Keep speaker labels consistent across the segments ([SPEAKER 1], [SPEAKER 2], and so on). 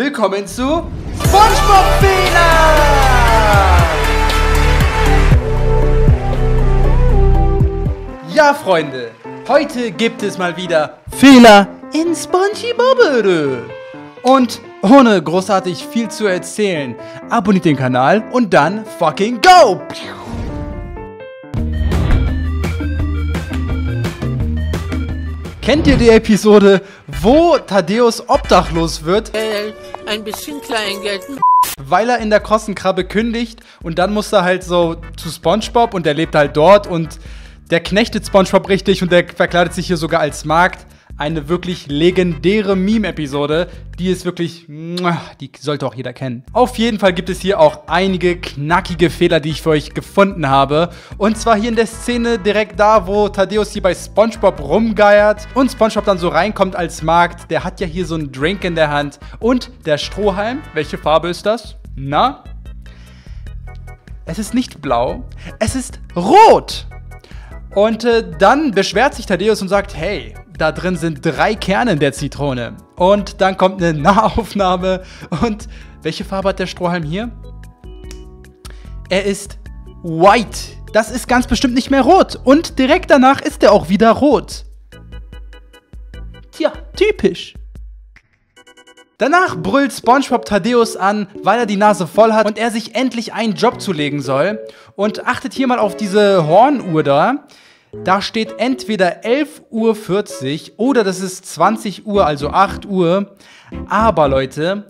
[SPEAKER 1] Willkommen zu SpongeBob Fehler! Ja, Freunde, heute gibt es mal wieder Fehler in SpongeBob. Und ohne großartig viel zu erzählen, abonniert den Kanal und dann fucking go! Kennt ihr die Episode, wo Thaddeus obdachlos wird?
[SPEAKER 2] Äh, ein bisschen Kleingeld.
[SPEAKER 1] Weil er in der Kossenkrabbe kündigt und dann muss er halt so zu SpongeBob und der lebt halt dort und der knechtet SpongeBob richtig und der verkleidet sich hier sogar als Markt eine wirklich legendäre Meme-Episode. Die ist wirklich, die sollte auch jeder kennen. Auf jeden Fall gibt es hier auch einige knackige Fehler, die ich für euch gefunden habe. Und zwar hier in der Szene direkt da, wo Thaddeus hier bei Spongebob rumgeiert und Spongebob dann so reinkommt als Markt. Der hat ja hier so einen Drink in der Hand. Und der Strohhalm, welche Farbe ist das? Na? Es ist nicht blau, es ist rot. Und äh, dann beschwert sich Thaddeus und sagt, hey, da drin sind drei Kerne der Zitrone. Und dann kommt eine Nahaufnahme. Und welche Farbe hat der Strohhalm hier? Er ist white. Das ist ganz bestimmt nicht mehr rot. Und direkt danach ist er auch wieder rot. Tja, typisch. Danach brüllt SpongeBob Thaddeus an, weil er die Nase voll hat und er sich endlich einen Job zulegen soll. Und achtet hier mal auf diese Hornuhr da. Da steht entweder 11.40 Uhr oder das ist 20 Uhr, also 8 Uhr. Aber Leute,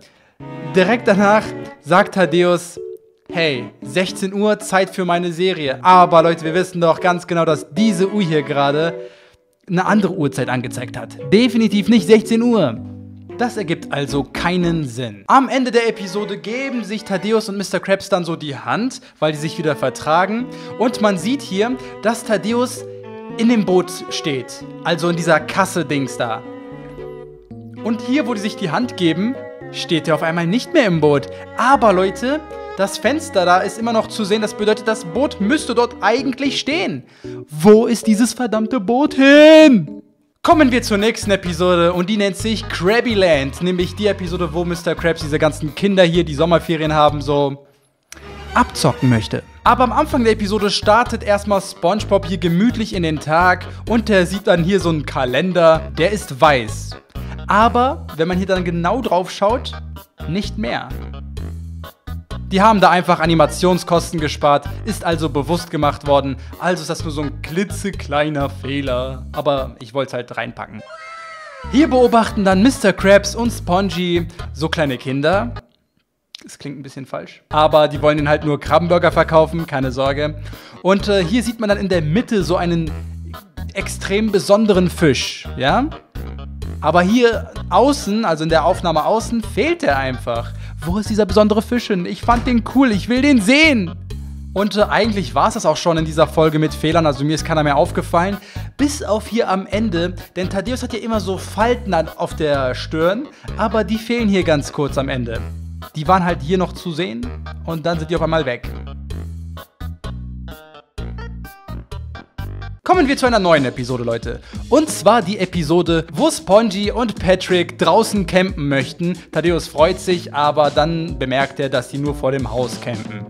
[SPEAKER 1] direkt danach sagt Thaddeus, hey, 16 Uhr, Zeit für meine Serie. Aber Leute, wir wissen doch ganz genau, dass diese Uhr hier gerade eine andere Uhrzeit angezeigt hat. Definitiv nicht 16 Uhr. Das ergibt also keinen Sinn. Am Ende der Episode geben sich Thaddeus und Mr. Krabs dann so die Hand, weil die sich wieder vertragen. Und man sieht hier, dass Thaddeus in dem Boot steht. Also in dieser Kasse-Dings da. Und hier, wo die sich die Hand geben, steht er auf einmal nicht mehr im Boot. Aber Leute, das Fenster da ist immer noch zu sehen. Das bedeutet, das Boot müsste dort eigentlich stehen. Wo ist dieses verdammte Boot hin? Kommen wir zur nächsten Episode und die nennt sich Krabby Land, nämlich die Episode, wo Mr. Krabs diese ganzen Kinder hier, die Sommerferien haben, so abzocken möchte. Aber am Anfang der Episode startet erstmal SpongeBob hier gemütlich in den Tag und er sieht dann hier so einen Kalender, der ist weiß. Aber wenn man hier dann genau drauf schaut, nicht mehr. Die haben da einfach Animationskosten gespart, ist also bewusst gemacht worden. Also ist das nur so ein klitzekleiner Fehler. Aber ich wollte es halt reinpacken. Hier beobachten dann Mr. Krabs und Spongy so kleine Kinder. Das klingt ein bisschen falsch. Aber die wollen den halt nur Krabbenburger verkaufen, keine Sorge. Und äh, hier sieht man dann in der Mitte so einen extrem besonderen Fisch, ja? Aber hier außen, also in der Aufnahme außen, fehlt er einfach. Wo ist dieser besondere Fisch hin? Ich fand den cool, ich will den sehen. Und äh, eigentlich war es das auch schon in dieser Folge mit Fehlern, also mir ist keiner mehr aufgefallen. Bis auf hier am Ende, denn Thaddeus hat ja immer so Falten auf der Stirn, aber die fehlen hier ganz kurz am Ende. Die waren halt hier noch zu sehen und dann sind die auf einmal weg. Kommen wir zu einer neuen Episode, Leute. Und zwar die Episode, wo Spongy und Patrick draußen campen möchten. Thaddeus freut sich, aber dann bemerkt er, dass sie nur vor dem Haus campen.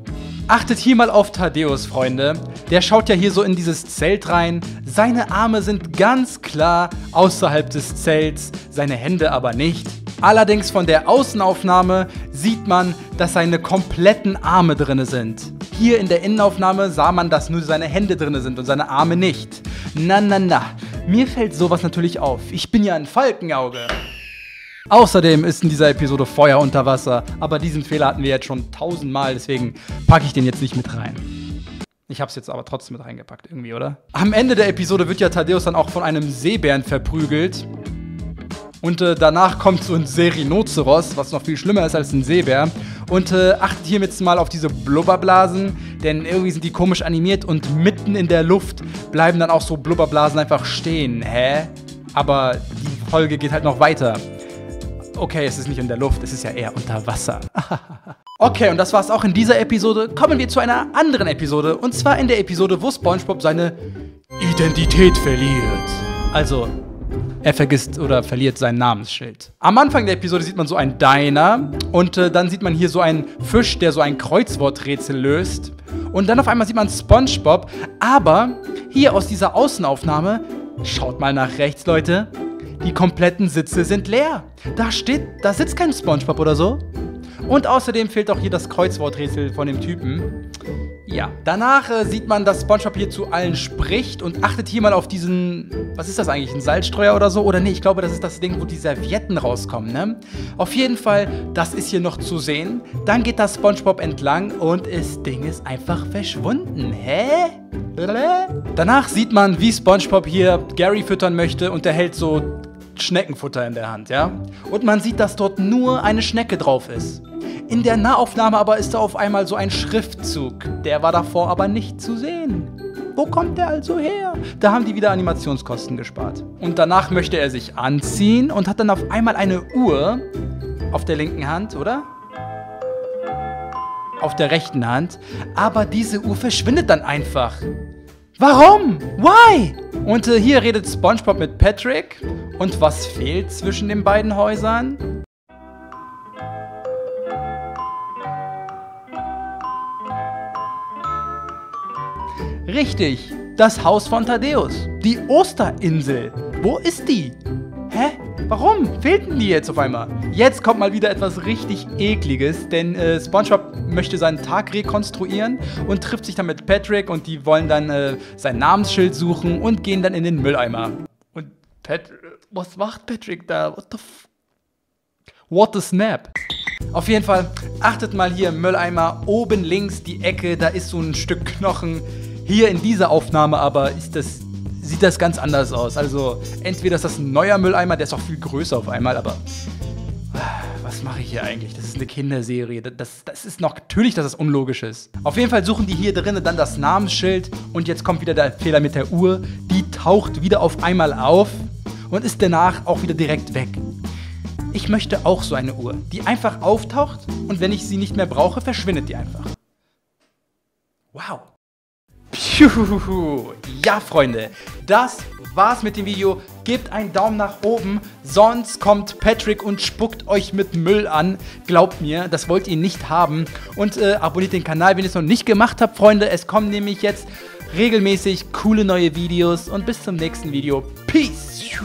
[SPEAKER 1] Achtet hier mal auf Thaddeus, Freunde. Der schaut ja hier so in dieses Zelt rein. Seine Arme sind ganz klar außerhalb des Zelts, seine Hände aber nicht. Allerdings von der Außenaufnahme sieht man, dass seine kompletten Arme drinne sind. Hier in der Innenaufnahme sah man, dass nur seine Hände drinne sind und seine Arme nicht. Na, na, na. Mir fällt sowas natürlich auf. Ich bin ja ein Falkenauge. Außerdem ist in dieser Episode Feuer unter Wasser, aber diesen Fehler hatten wir jetzt schon tausendmal, deswegen packe ich den jetzt nicht mit rein. Ich habe es jetzt aber trotzdem mit reingepackt, irgendwie, oder? Am Ende der Episode wird ja Thaddeus dann auch von einem Seebären verprügelt. Und äh, danach kommt so ein Serinoceros, was noch viel schlimmer ist als ein Seebär. Und äh, achtet hier jetzt mal auf diese Blubberblasen, denn irgendwie sind die komisch animiert und mitten in der Luft bleiben dann auch so Blubberblasen einfach stehen. Hä? Aber die Folge geht halt noch weiter. Okay, es ist nicht in der Luft, es ist ja eher unter Wasser. okay, und das war's auch in dieser Episode. Kommen wir zu einer anderen Episode. Und zwar in der Episode, wo SpongeBob seine Identität verliert. Also, er vergisst oder verliert sein Namensschild. Am Anfang der Episode sieht man so einen Diner und äh, dann sieht man hier so einen Fisch, der so ein Kreuzworträtsel löst. Und dann auf einmal sieht man SpongeBob, aber hier aus dieser Außenaufnahme, schaut mal nach rechts, Leute, die kompletten Sitze sind leer. Da steht, da sitzt kein SpongeBob oder so. Und außerdem fehlt auch hier das Kreuzworträtsel von dem Typen. Ja, danach äh, sieht man, dass SpongeBob hier zu allen spricht und achtet hier mal auf diesen, was ist das eigentlich, ein Salzstreuer oder so? Oder nee, ich glaube, das ist das Ding, wo die Servietten rauskommen, ne? Auf jeden Fall, das ist hier noch zu sehen. Dann geht das SpongeBob entlang und das Ding ist einfach verschwunden. Hä? Danach sieht man, wie SpongeBob hier Gary füttern möchte und er hält so Schneckenfutter in der Hand, ja? Und man sieht, dass dort nur eine Schnecke drauf ist. In der Nahaufnahme aber ist da auf einmal so ein Schriftzug. Der war davor aber nicht zu sehen. Wo kommt der also her? Da haben die wieder Animationskosten gespart. Und danach möchte er sich anziehen und hat dann auf einmal eine Uhr auf der linken Hand, oder? Auf der rechten Hand. Aber diese Uhr verschwindet dann einfach. Warum? Why? Und äh, hier redet SpongeBob mit Patrick. Und was fehlt zwischen den beiden Häusern? Richtig, das Haus von Thaddeus. Die Osterinsel. Wo ist die? Hä? Warum fehlten die jetzt auf einmal? Jetzt kommt mal wieder etwas richtig ekliges, denn äh, SpongeBob möchte seinen Tag rekonstruieren und trifft sich dann mit Patrick und die wollen dann äh, sein Namensschild suchen und gehen dann in den Mülleimer. Und Patrick, was macht Patrick da? What the f What the snap? Auf jeden Fall, achtet mal hier im Mülleimer, oben links die Ecke, da ist so ein Stück Knochen. Hier in dieser Aufnahme aber ist das, sieht das ganz anders aus. Also entweder ist das ein neuer Mülleimer, der ist auch viel größer auf einmal, aber ah, was mache ich hier eigentlich? Das ist eine Kinderserie. Das, das ist noch natürlich, dass das unlogisch ist. Auf jeden Fall suchen die hier drinnen dann das Namensschild und jetzt kommt wieder der Fehler mit der Uhr. Die taucht wieder auf einmal auf und ist danach auch wieder direkt weg. Ich möchte auch so eine Uhr, die einfach auftaucht und wenn ich sie nicht mehr brauche, verschwindet die einfach. Wow. Piu. Ja, Freunde, das war's mit dem Video. Gebt einen Daumen nach oben, sonst kommt Patrick und spuckt euch mit Müll an. Glaubt mir, das wollt ihr nicht haben. Und äh, abonniert den Kanal, wenn ihr es noch nicht gemacht habt, Freunde. Es kommen nämlich jetzt regelmäßig coole neue Videos. Und bis zum nächsten Video. Peace.